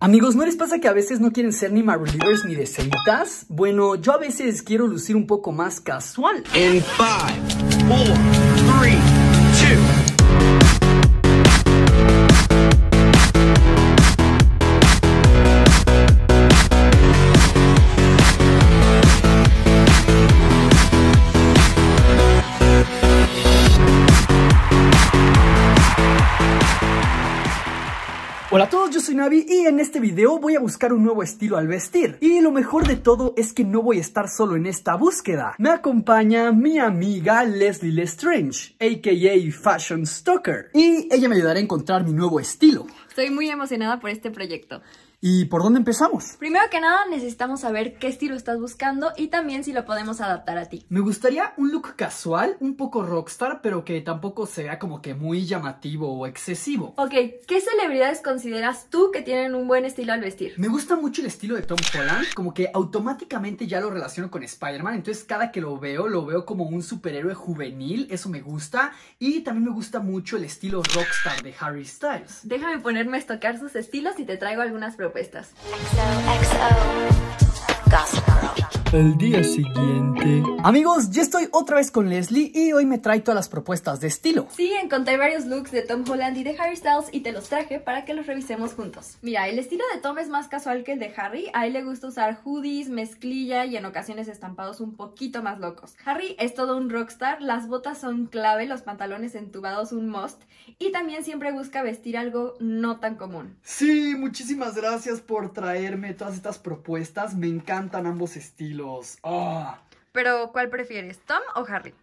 Amigos, ¿no les pasa que a veces no quieren ser ni relievers ni decelitas? Bueno, yo a veces quiero lucir un poco más casual. En 5, 4, soy Navi y en este video voy a buscar un nuevo estilo al vestir. Y lo mejor de todo es que no voy a estar solo en esta búsqueda. Me acompaña mi amiga Leslie Lestrange, aka Fashion Stalker. Y ella me ayudará a encontrar mi nuevo estilo. Estoy muy emocionada por este proyecto. ¿Y por dónde empezamos? Primero que nada necesitamos saber qué estilo estás buscando y también si lo podemos adaptar a ti. Me gustaría un look casual, un poco rockstar, pero que tampoco sea como que muy llamativo o excesivo. Ok, ¿qué celebridades consideras tú que tienen un buen estilo al vestir? Me gusta mucho el estilo de Tom Holland, como que automáticamente ya lo relaciono con Spider-Man, entonces cada que lo veo, lo veo como un superhéroe juvenil, eso me gusta, y también me gusta mucho el estilo rockstar de Harry Styles. Déjame ponerme a estocar sus estilos y te traigo algunas preguntas propuestas. El día siguiente. Amigos, ya estoy otra vez con Leslie y hoy me trae todas las propuestas de estilo. Sí, encontré varios looks de Tom Holland y de Harry Styles y te los traje para que los revisemos juntos. Mira, el estilo de Tom es más casual que el de Harry. A él le gusta usar hoodies, mezclilla y en ocasiones estampados un poquito más locos. Harry es todo un rockstar, las botas son clave, los pantalones entubados un must y también siempre busca vestir algo no tan común. Sí, muchísimas gracias por traerme todas estas propuestas. Me encantan ambos estilos. Ah. Pero, ¿cuál prefieres, Tom o Harry?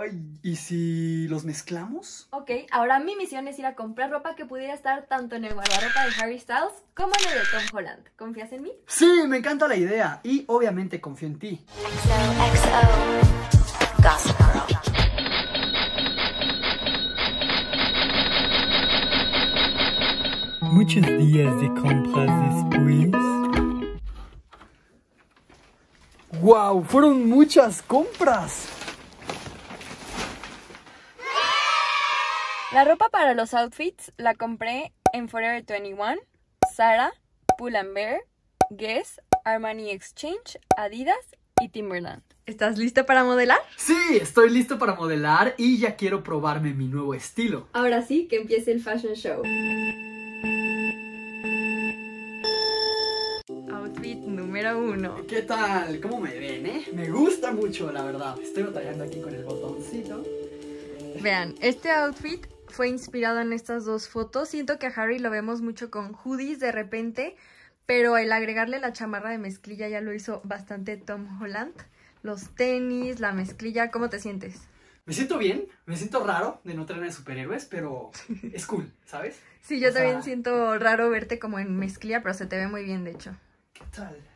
Ay, ¿y si los mezclamos? Ok, ahora mi misión es ir a comprar ropa que pudiera estar tanto en el guardarropa de Harry Styles como en el de Tom Holland. ¿Confías en mí? Sí, me encanta la idea y obviamente confío en ti. Muchos días de compras después. ¡Wow! Fueron muchas compras. La ropa para los outfits la compré en Forever 21, Zara, Pull Bear, Guess, Armani Exchange, Adidas y Timberland. ¿Estás listo para modelar? Sí, estoy listo para modelar y ya quiero probarme mi nuevo estilo. Ahora sí, que empiece el fashion show. Número uno. ¿Qué tal? ¿Cómo me ven, eh? Me gusta mucho, la verdad. Estoy batallando aquí con el botoncito. Vean, este outfit fue inspirado en estas dos fotos. Siento que a Harry lo vemos mucho con hoodies de repente, pero el agregarle la chamarra de mezclilla ya lo hizo bastante Tom Holland. Los tenis, la mezclilla, ¿cómo te sientes? Me siento bien, me siento raro de no tener superhéroes, pero es cool, ¿sabes? Sí, yo también siento raro verte como en mezclilla, pero se te ve muy bien, de hecho. ¿Qué tal?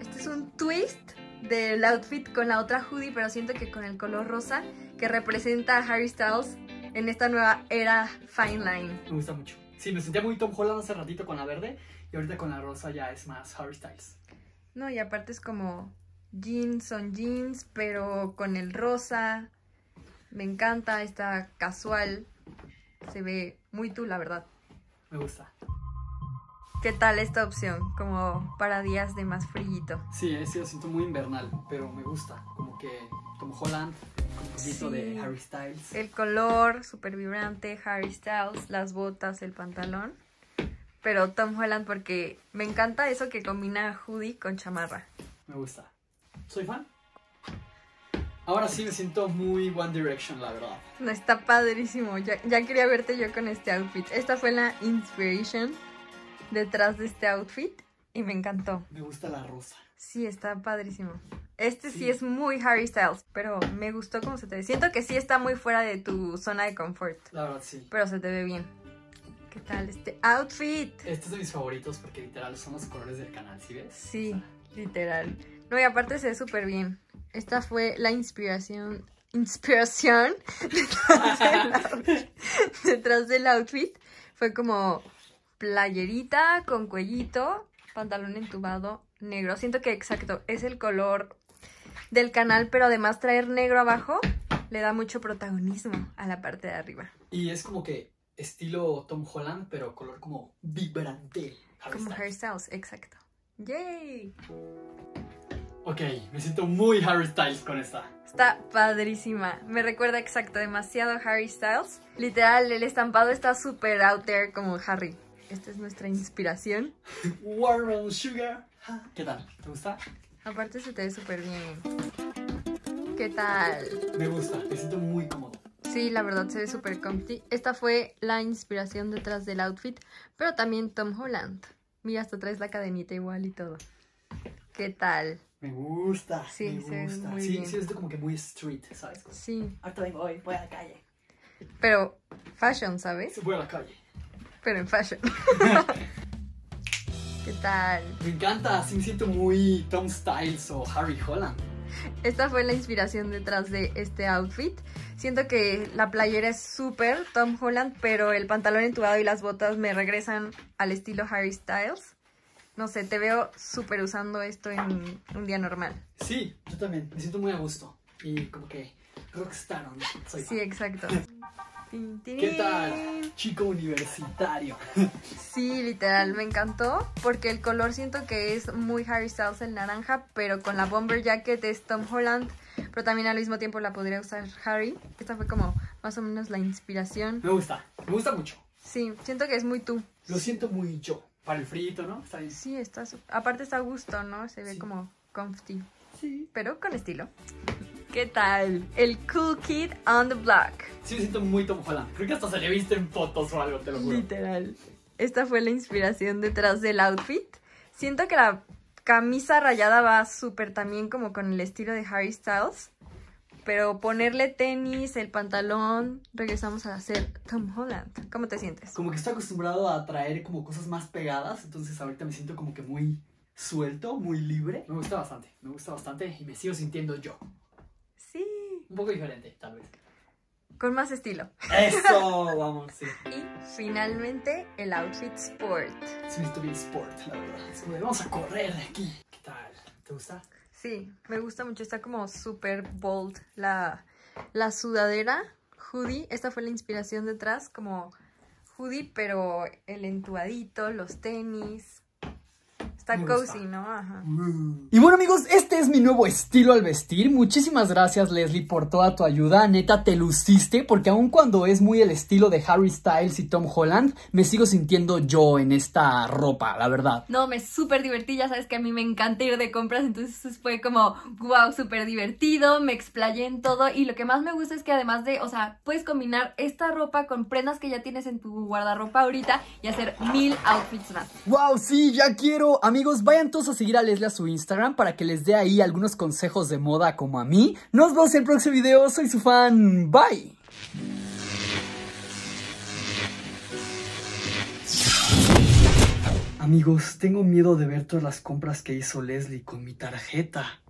Este es un twist del outfit con la otra hoodie, pero siento que con el color rosa que representa a Harry Styles en esta nueva era Fine Line. Me gusta mucho. Sí, me sentía muy Tom Holland hace ratito con la verde y ahorita con la rosa ya es más Harry Styles. No, y aparte es como jeans son jeans, pero con el rosa. Me encanta, está casual. Se ve muy tú, la verdad. Me gusta. ¿Qué tal esta opción? Como para días de más frío. Sí, ese lo siento muy invernal, pero me gusta. Como que como Holland, con un de Harry Styles. El color súper vibrante, Harry Styles, las botas, el pantalón. Pero Tom Holland porque me encanta eso que combina hoodie con chamarra. Me gusta. Soy fan. Ahora sí me siento muy One Direction, la verdad. No, está padrísimo. Ya, ya quería verte yo con este outfit. Esta fue la Inspiration detrás de este outfit y me encantó. Me gusta la rosa. Sí, está padrísimo. Este sí, es muy Harry Styles, pero me gustó cómo se te ve. Siento que sí está muy fuera de tu zona de confort. La verdad, sí. Pero se te ve bien. ¿Qué tal este outfit? Este es de mis favoritos porque literal son los colores del canal, ¿sí ves? Sí, literal. No, y aparte se ve súper bien. Esta fue la inspiración inspiración detrás del outfit. Fue como playerita con cuellito, pantalón entubado negro. Siento que exacto, es el color del canal, pero además traer negro abajo le da mucho protagonismo a la parte de arriba. Y es como que estilo Tom Holland, pero color como vibrante. Como. Harry Styles, exacto. ¡Yay! Ok, me siento muy Harry Styles con esta. Está padrísima. Me recuerda exacto, demasiado a Harry Styles. Literal, el estampado está súper out there como Harry. Esta es nuestra inspiración. Watermelon Sugar. ¿Qué tal? ¿Te gusta? Aparte se te ve súper bien. ¿Qué tal? Me gusta, me siento muy cómodo. Sí, la verdad se ve súper comfy. Esta fue la inspiración detrás del outfit, pero también Tom Holland. Mira, hasta traes la cadenita igual y todo. ¿Qué tal? Me gusta, Sí, me se ve gusta. muy sí, bien. sí, es de como que muy street, ¿sabes? Sí, Ahorita vengo hoy, voy a la calle. pero fashion, ¿sabes? Voy a la calle. Pero en fashion. ¿Qué tal? Me encanta, sí me siento muy Tom Styles o Harry Holland. Esta fue la inspiración detrás de este outfit. Siento que la playera es súper Tom Holland, pero el pantalón entubado y las botas me regresan al estilo Harry Styles. No sé, te veo súper usando esto en un día normal. Sí, yo también, me siento muy a gusto. Y como que rockstar, ¿no? Soy Sí, exacto. ¿Qué tal? Chico universitario. Sí, literal, me encantó porque el color siento que es muy Harry Styles el naranja, pero con la bomber jacket es Tom Holland, pero también al mismo tiempo la podría usar Harry. Esta fue como más o menos la inspiración. Me gusta, me gusta mucho. Sí, siento que es muy tú. Lo siento muy yo. Para el frito, ¿no? Está bien. Sí, está aparte está a gusto, ¿no? Se ve Sí. como comfy, Sí. pero con estilo. ¿Qué tal? El cool kid on the block. Sí, me siento muy Tom Holland. Creo que hasta se le viste en fotos o algo, te lo juro. Literal. Esta fue la inspiración detrás del outfit. Siento que la camisa rayada va súper también como con el estilo de Harry Styles. Pero ponerle tenis, el pantalón, regresamos a hacer Tom Holland. ¿Cómo te sientes? Como que estoy acostumbrado a traer como cosas más pegadas, entonces ahorita me siento como que muy suelto, muy libre. Me gusta bastante, me gusta bastante y me sigo sintiendo yo. Un poco diferente, tal vez. Con más estilo. Eso, vamos, sí. Y finalmente el outfit sport. Sí, me bien sport, la verdad. Es como vamos a correr de aquí. ¿Qué tal? ¿Te gusta? Sí, me gusta mucho. Está como súper bold la, la sudadera hoodie. Esta fue la inspiración detrás, como hoodie, pero el entubadito, los tenis. Está Me cozy, gusta. ¿no? Ajá. Y bueno amigos, este es mi nuevo estilo al vestir. Muchísimas gracias Leslie por toda tu ayuda. Neta, te luciste porque aun cuando es muy el estilo de Harry Styles y Tom Holland, me sigo sintiendo yo en esta ropa, la verdad. No, me súper divertí, ya sabes que a mí me encanta ir de compras, entonces fue como, wow, súper divertido, me explayé en todo y lo que más me gusta es que además de, o sea, puedes combinar esta ropa con prendas que ya tienes en tu guardarropa ahorita y hacer mil outfits más. Wow, sí, ya quiero. Amigos, vayan todos a seguir a Leslie a su Instagram para que les dé ahí algunos consejos de moda como a mí. Nos vemos en el próximo video. Soy su fan. Bye. Amigos, tengo miedo de ver todas las compras que hizo Leslie con mi tarjeta.